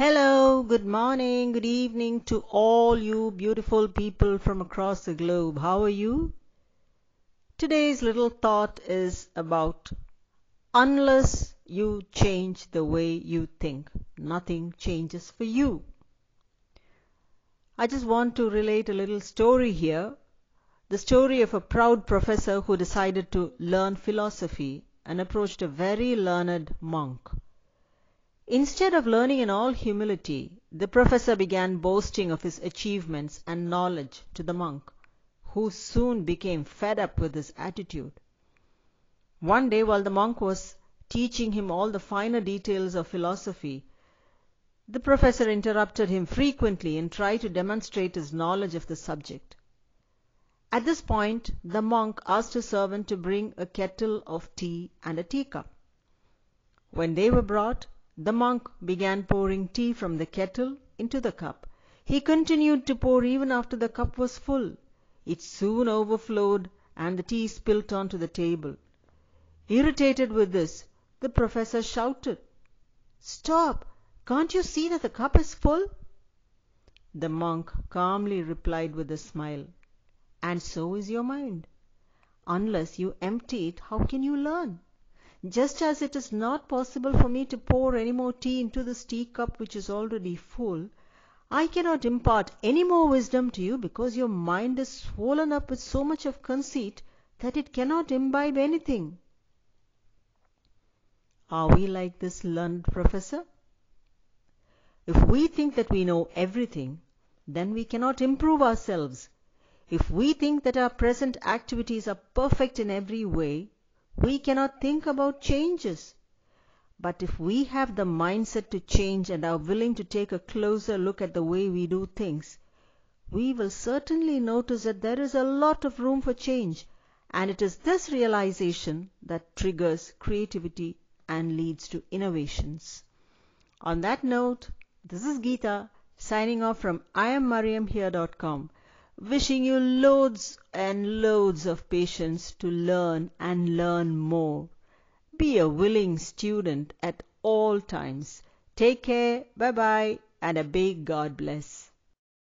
Hello, good morning, good evening to all you beautiful people from across the globe. How are you? Today's little thought is about unless you change the way you think, nothing changes for you. I just want to relate a little story here. The story of a proud professor who decided to learn philosophy and approached a very learned monk. Instead of learning in all humility, the professor began boasting of his achievements and knowledge to the monk, who soon became fed up with his attitude. One day, while the monk was teaching him all the finer details of philosophy, the professor interrupted him frequently and tried to demonstrate his knowledge of the subject. At this point, the monk asked his servant to bring a kettle of tea and a teacup. When they were brought, the monk began pouring tea from the kettle into the cup. He continued to pour even after the cup was full. It soon overflowed and the tea spilt onto the table. Irritated with this, the professor shouted, Stop! Can't you see that the cup is full? The monk calmly replied with a smile, And so is your mind. Unless you empty it, how can you learn? Just as it is not possible for me to pour any more tea into this teacup which is already full, I cannot impart any more wisdom to you because your mind is swollen up with so much of conceit that it cannot imbibe anything. Are we like this learned professor? If we think that we know everything, then we cannot improve ourselves. If we think that our present activities are perfect in every way, we cannot think about changes. But if we have the mindset to change and are willing to take a closer look at the way we do things, we will certainly notice that there is a lot of room for change, and it is this realization that triggers creativity and leads to innovations. On that note, this is Geeta signing off from IamMarriamHere.com wishing you loads and loads of patience to learn and learn more. Be a willing student at all times. Take care, bye bye, and a big God bless.